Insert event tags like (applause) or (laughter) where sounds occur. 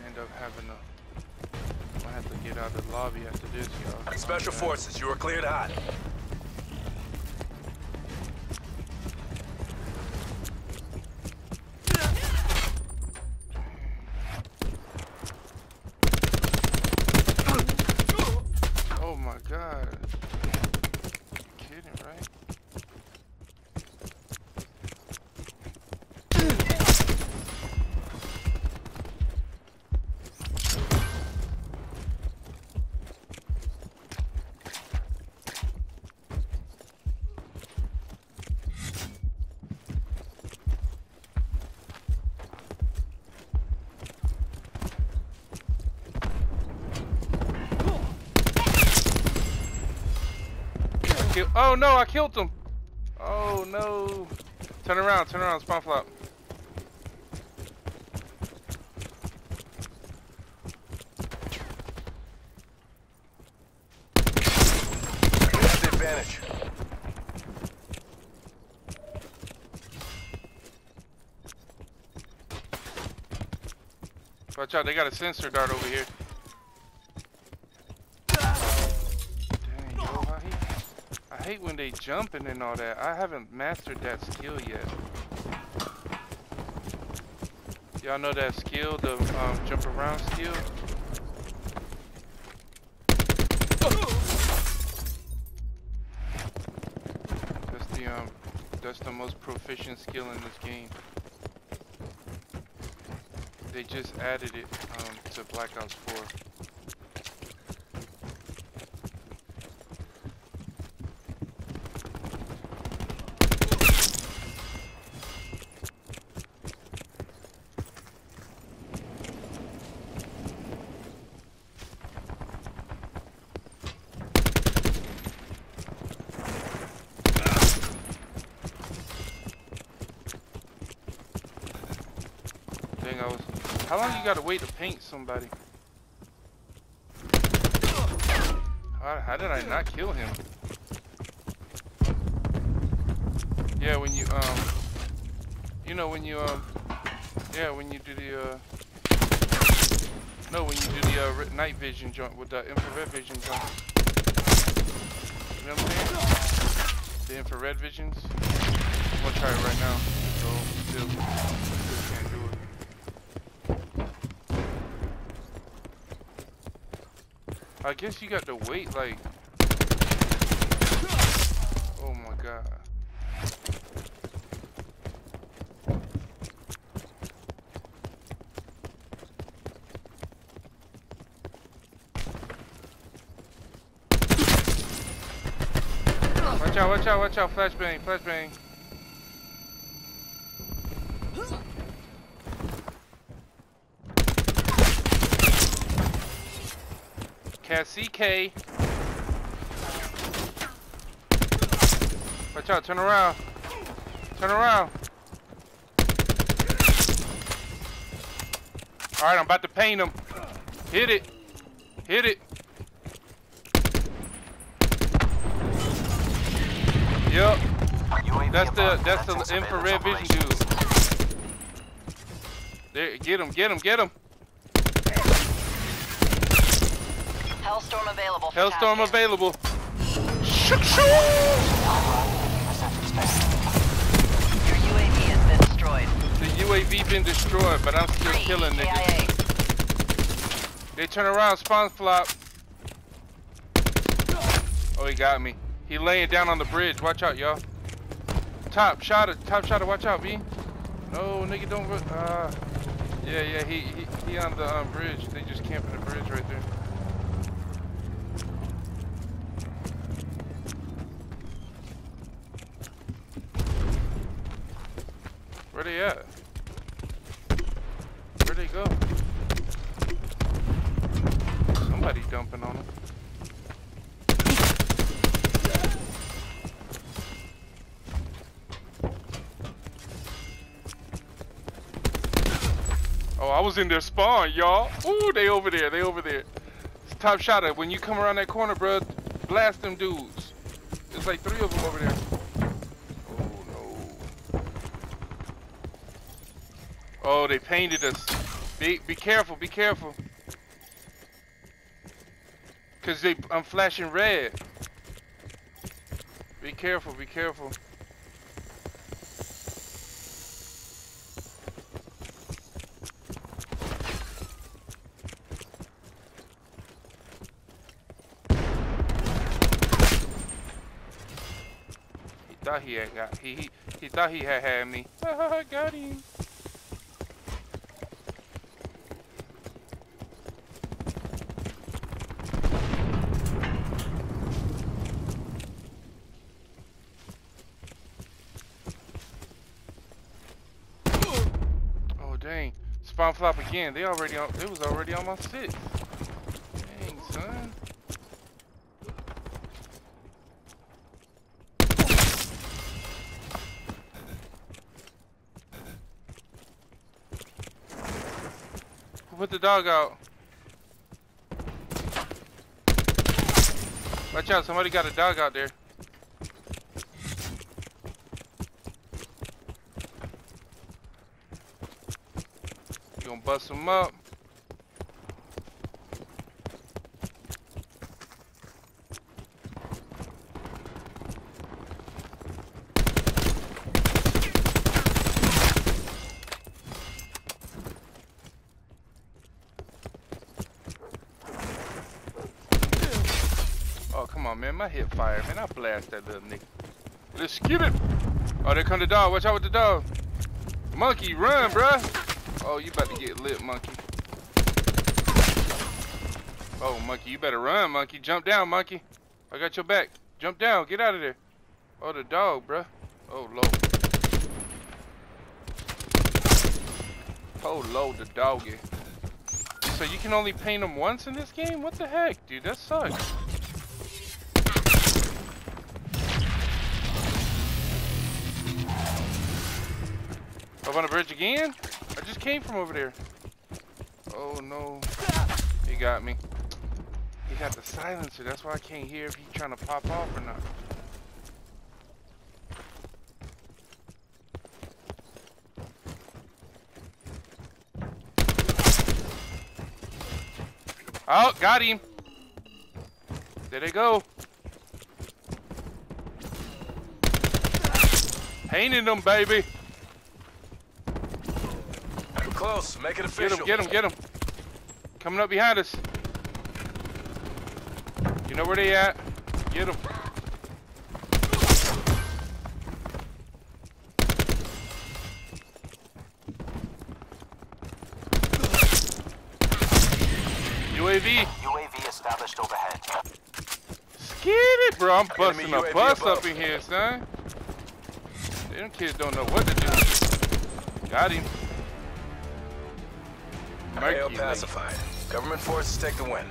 might end up having to. Might have to get out of the lobby after this, y'all. Special Forces, you are cleared hot. Oh my god. You kidding, right? I kill- oh no, I killed him. Oh no. Turn around, turn around, spawn flop. You have the advantage. Watch out, they got a sensor dart over here. Hate when they jumping and all that. I haven't mastered that skill yet. Y'all know that skill, the um, jump around skill? That's the um, that's the most proficient skill in this game. They just added it um, to Black Ops 4. Dang, I was. How long you gotta wait to paint somebody? How, how did I not kill him? Yeah, when you um, you know when you um, yeah, when you do the uh, no, when you do the uh, night vision joint with the infrared vision joint. You know what I'm saying? The infrared visions. I'm gonna try it right now. So still, still can't do it. I guess you got to wait like. Oh my god. Watch out, watch out, watch out, flashbang, flashbang. CK. Watch out, turn around. Turn around. Alright, I'm about to paint him. Hit it. Hit it. Yep. That's the that's the infrared vision dude. There, get him, get him, get him. Hellstorm available. Hellstorm available. Shook, shook. Your UAV has been destroyed. The UAV been destroyed, but I'm still Three killing niggas. They turn around, spawn flop. Oh, he got me. He laying down on the bridge. Watch out, y'all. Top shot. Top shot. Watch out, B. No, nigga, don't. Uh, yeah, yeah. He he he on the um, bridge. They just camping the bridge right there. Where they at? Where they go? Somebody dumping on them. Oh, I was in their spawn, y'all. Ooh, they over there. They over there. It's top shotter. When you come around that corner, bro, blast them dudes. There's like three of them over there. Oh. They painted us. Be be careful, be careful. Cause they I'm flashing red. Be careful, be careful. He thought he had got he he, he thought he had had me. (laughs) got him. Oh dang. Spawn flop again. They already on they was already on my six. Dang son. Who put the dog out? Watch out, somebody got a dog out there. Gonna bust him up? Oh, come on, man. My hip fire, man. I blast that little nigga. Let's get it. Oh, there come the dog. Watch out with the dog. Monkey, run, bruh. Oh, you about to get lit, monkey. Oh, monkey, you better run, monkey. Jump down, monkey. I got your back. Jump down. Get out of there. Oh, the dog, bruh. Oh, low. Oh, low, the doggy. So you can only paint them once in this game? What the heck, dude? That sucks. Up on the bridge again? I just came from over there. Oh no. He got me. He got the silencer. That's why I can't hear if he's trying to pop off or not. Oh, got him. There they go. Painting them, baby. We're close. Make it Get him, get him, get him. Coming up behind us. You know where they at? Get him. UAV. UAV established overhead. Get it, bro. I'm busting a bus above. up in here, son. Them kids don't know what to do. Got him. Mercury. pacified. Government forces take the win.